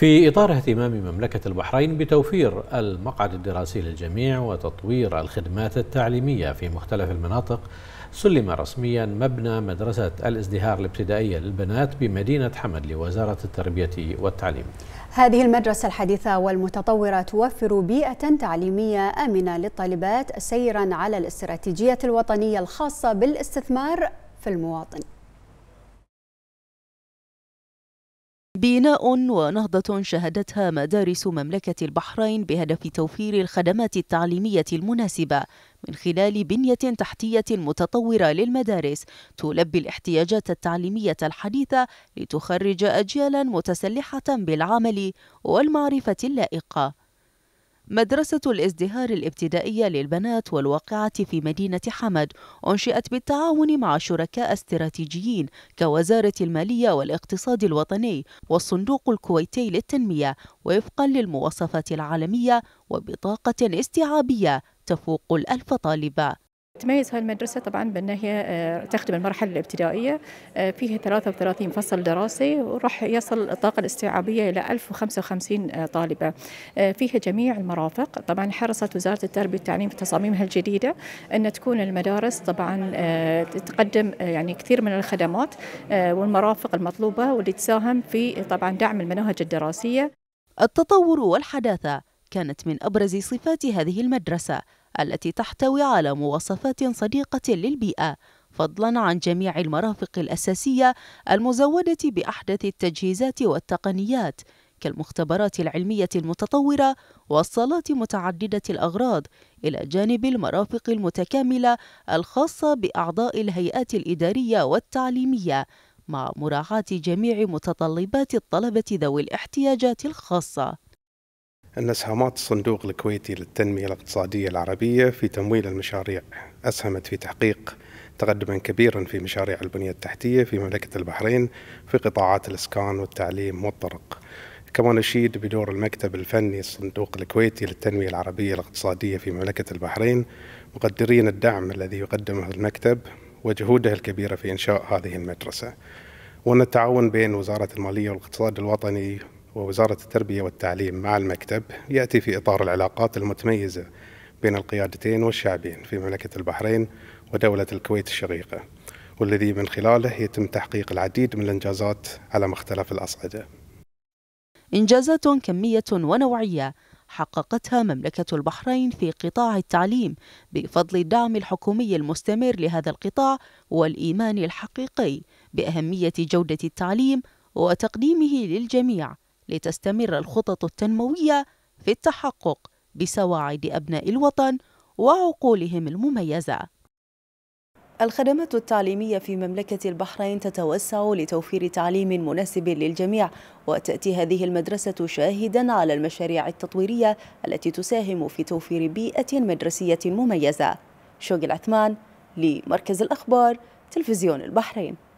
في إطار اهتمام مملكة البحرين بتوفير المقعد الدراسي للجميع وتطوير الخدمات التعليمية في مختلف المناطق سلم رسميا مبنى مدرسة الازدهار الابتدائية للبنات بمدينة حمد لوزارة التربية والتعليم. هذه المدرسة الحديثة والمتطورة توفر بيئة تعليمية آمنة للطالبات سيرا على الاستراتيجية الوطنية الخاصة بالاستثمار في المواطن. بناء ونهضة شهدتها مدارس مملكة البحرين بهدف توفير الخدمات التعليمية المناسبة من خلال بنية تحتية متطورة للمدارس تلبي الاحتياجات التعليمية الحديثة لتخرج أجيالا متسلحة بالعمل والمعرفة اللائقة. مدرسة الازدهار الابتدائية للبنات والواقعة في مدينة حمد أنشئت بالتعاون مع شركاء استراتيجيين كوزارة المالية والاقتصاد الوطني والصندوق الكويتي للتنمية وفقا للمواصفات العالمية وبطاقة استيعابية تفوق الألف طالبة تميز هذه المدرسة طبعا بأن هي آه، تخدم المرحلة الابتدائية آه، فيها 33 فصل دراسي وراح يصل الطاقة الاستيعابية إلى 1055 آه، طالبة. فيها جميع المرافق. طبعا حرصت وزارة التربية والتعليم في تصاميمها الجديدة أن تكون المدارس طبعا تقدم يعني كثير من الخدمات والمرافق المطلوبة واللي تساهم في طبعا دعم المناهج الدراسية. التطور والحداثة كانت من أبرز صفات هذه المدرسة. التي تحتوي على مواصفات صديقة للبيئة فضلا عن جميع المرافق الأساسية المزودة بأحدث التجهيزات والتقنيات كالمختبرات العلمية المتطورة والصالات متعددة الأغراض إلى جانب المرافق المتكاملة الخاصة بأعضاء الهيئات الإدارية والتعليمية مع مراعاة جميع متطلبات الطلبة ذوي الاحتياجات الخاصة. أن إسهامات الصندوق الكويتي للتنمية الاقتصادية العربية في تمويل المشاريع أسهمت في تحقيق تقدما كبيرا في مشاريع البنية التحتية في مملكة البحرين في قطاعات الإسكان والتعليم والطرق. كما نشيد بدور المكتب الفني الصندوق الكويتي للتنمية العربية الاقتصادية في مملكة البحرين مقدرين الدعم الذي يقدمه المكتب وجهوده الكبيرة في إنشاء هذه المدرسة. وأن التعاون بين وزارة المالية والاقتصاد الوطني ووزارة التربية والتعليم مع المكتب يأتي في إطار العلاقات المتميزة بين القيادتين والشعبين في مملكة البحرين ودولة الكويت الشقيقة والذي من خلاله يتم تحقيق العديد من الإنجازات على مختلف الأصعدة. إنجازات كمية ونوعية حققتها مملكة البحرين في قطاع التعليم بفضل الدعم الحكومي المستمر لهذا القطاع والإيمان الحقيقي بأهمية جودة التعليم وتقديمه للجميع. لتستمر الخطط التنموية في التحقق بسواعد أبناء الوطن وعقولهم المميزة. الخدمات التعليمية في مملكة البحرين تتوسع لتوفير تعليم مناسب للجميع وتأتي هذه المدرسة شاهدا على المشاريع التطويرية التي تساهم في توفير بيئة مدرسية مميزة. شوق العثمان لمركز الأخبار تلفزيون البحرين.